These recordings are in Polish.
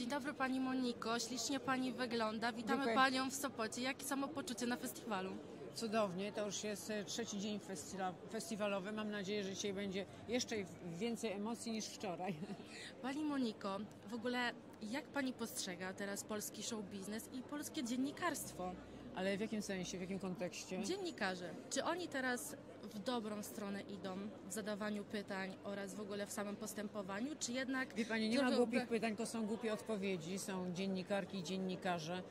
Dzień dobry Pani Moniko, ślicznie Pani wygląda. Witamy Dziękuję. Panią w Sopocie. Jakie samopoczucie na festiwalu? Cudownie, to już jest e, trzeci dzień festiwalowy. Mam nadzieję, że dzisiaj będzie jeszcze więcej emocji niż wczoraj. Pani Moniko, w ogóle jak Pani postrzega teraz polski show biznes i polskie dziennikarstwo? Ale w jakim sensie, w jakim kontekście? Dziennikarze, czy oni teraz w dobrą stronę idą w zadawaniu pytań oraz w ogóle w samym postępowaniu, czy jednak... Wie Pani, nie ma głupich pytań, to są głupie odpowiedzi. Są dziennikarki i dziennikarze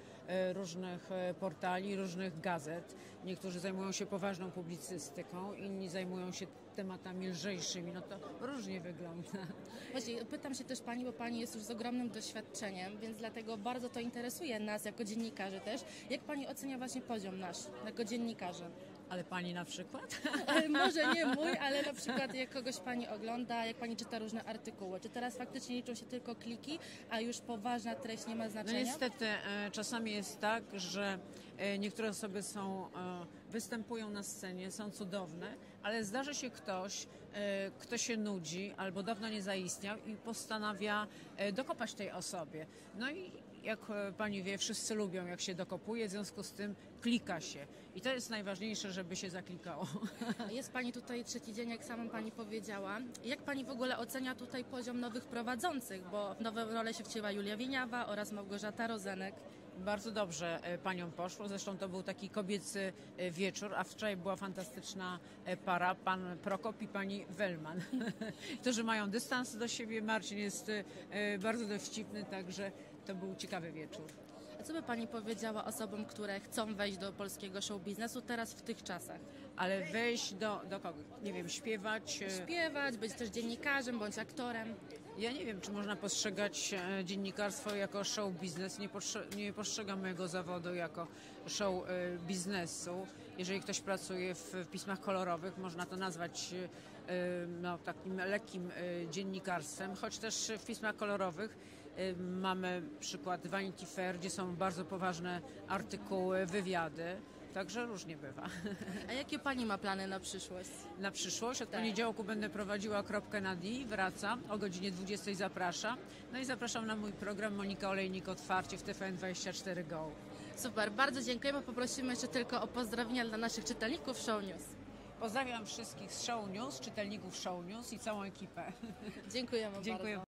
różnych e, portali, różnych gazet. Niektórzy zajmują się poważną publicystyką, inni zajmują się tematami lżejszymi. No to różnie wygląda. Właśnie, pytam się też Pani, bo Pani jest już z ogromnym doświadczeniem, więc dlatego bardzo to interesuje nas jako dziennikarzy też. Jak Pani ocenia właśnie poziom nasz jako dziennikarze? Ale Pani na przykład? Ale może nie mój, ale na przykład jak kogoś Pani ogląda, jak Pani czyta różne artykuły, czy teraz faktycznie liczą się tylko kliki, a już poważna treść nie ma No znaczenia? niestety e, czasami jest tak, że e, niektóre osoby są, e, występują na scenie, są cudowne, ale zdarzy się ktoś, kto się nudzi albo dawno nie zaistniał i postanawia e, dokopać tej osobie. No i jak e, pani wie, wszyscy lubią jak się dokopuje, w związku z tym klika się. I to jest najważniejsze, żeby się zaklikało. Jest Pani tutaj trzeci dzień, jak sama Pani powiedziała. Jak Pani w ogóle ocenia tutaj poziom nowych prowadzących, bo w nowe role się wcięła Julia Wieniawa oraz Małgorzata Rozenek. Bardzo dobrze e, paniom poszło. Zresztą to był taki kobiecy e, wieczór, a wczoraj była fantastyczna e, para, pan Prokop i pani Wellman, którzy mają dystans do siebie. Marcin jest e, bardzo dowcipny, także to był ciekawy wieczór. A co by Pani powiedziała osobom, które chcą wejść do polskiego show biznesu teraz w tych czasach? Ale wejść do, do kogo? Nie wiem, śpiewać. e, Śpiewać, być też dziennikarzem bądź aktorem. Ja nie wiem, czy można postrzegać e, dziennikarstwo jako show biznes. Nie, postrze- nie postrzegam mojego zawodu jako show e, biznesu. Jeżeli ktoś pracuje w, pismach kolorowych, można to nazwać e, no, takim lekkim dziennikarstwem, choć też w pismach kolorowych mamy przykład Vanity Fair, gdzie są bardzo poważne artykuły, wywiady. Także różnie bywa. A jakie Pani ma plany na przyszłość? Na przyszłość od Tak. poniedziałku będę prowadziła kropkę na D, wracam, o godzinie 20 zapraszam. No i zapraszam na mój program Monika Olejnik Otwarcie w TVN24 Go. Super, bardzo dziękujemy. Poprosimy jeszcze tylko o pozdrowienia dla naszych czytelników Show News. Pozdrawiam wszystkich z Show News, czytelników Show News i całą ekipę. Dziękujemy Dziękuję bardzo.